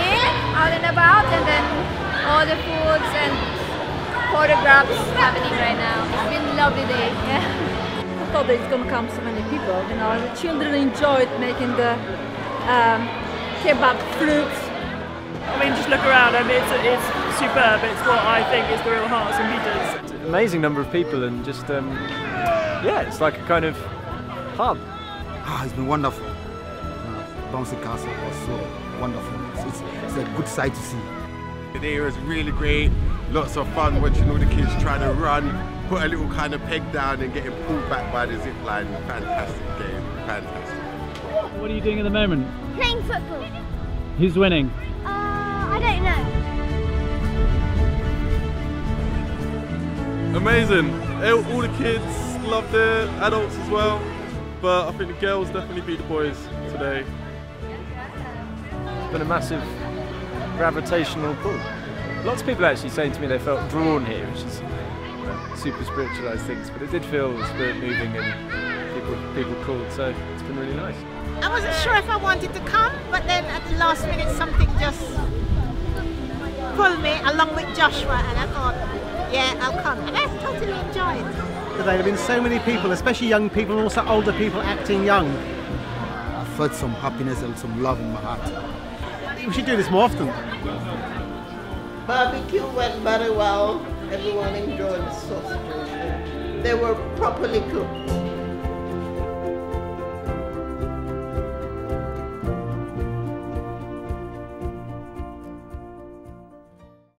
out and about and then all the foods and photographs happening right now. It's been a lovely day. Yeah. I thought that it's gonna come so many people. You know, the children enjoyed making the um, kebab fruits. I mean, just look around. I mean, it's, it's superb. It's what I think is the real heart of St Peter's. amazing number of people and just um, yeah, it's like a kind of hub. Ah, it's been wonderful. Bouncy Castle was so wonderful. It's, it's, it's a good sight to see. The day was really great. Lots of fun watching all the kids trying to run, put a little kind of peg down and getting pulled back by the zip line. Fantastic game. Fantastic. What are you doing at the moment? Playing football. Who's winning? Uh, I don't know. Amazing. All the kids loved it, adults as well. But I think the girls definitely beat the boys today. It's been a massive gravitational pull. Lots of people actually saying to me they felt drawn here, which is you know, super spiritualized things, but it did feel spirit moving and people people called, so it's been really nice. I wasn't sure if I wanted to come, but then at the last minute something just pulled me along with Joshua and I thought, yeah, I'll come. And I totally enjoyed it. Today there have been so many people, especially young people and also older people acting young. I felt some happiness and some love in my heart. We should do this more often. Barbecue went very well. Everyone enjoyed the sausages. They were properly cooked.